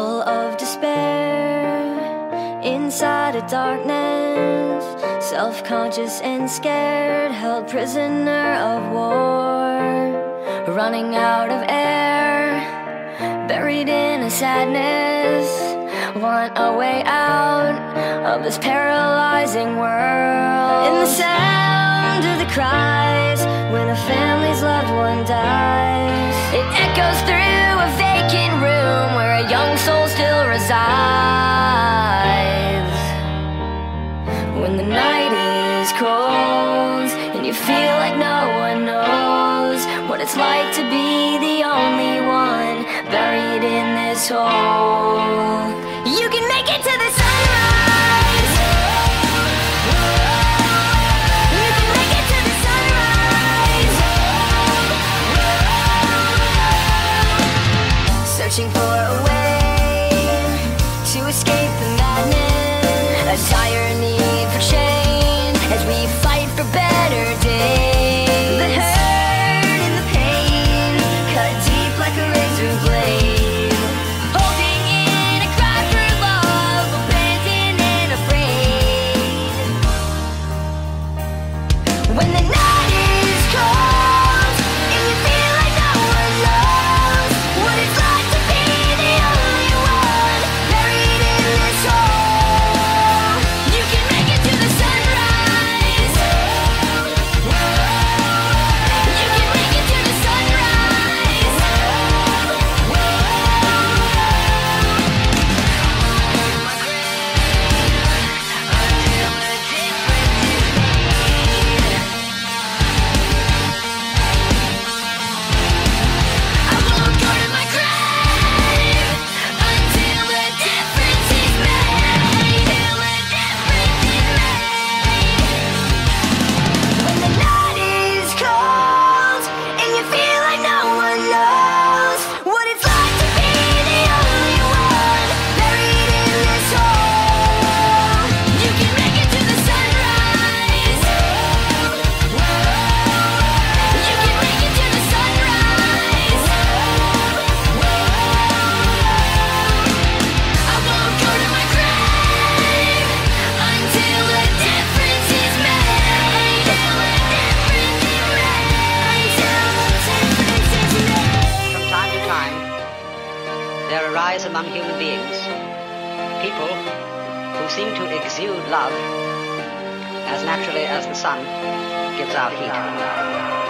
full of despair. Inside a darkness Self-conscious and scared Held prisoner of war. Running out of air Buried in a sadness. Want a way out Of this paralyzing world. In the sound of the cries When a family's loved one dies It echoes through When the night is cold and you feel like no one knows what it's like to be the only one buried in this hole. You can make it to the escape the madness, a dire among human beings people who seem to exude love as naturally as the sun gives out heat.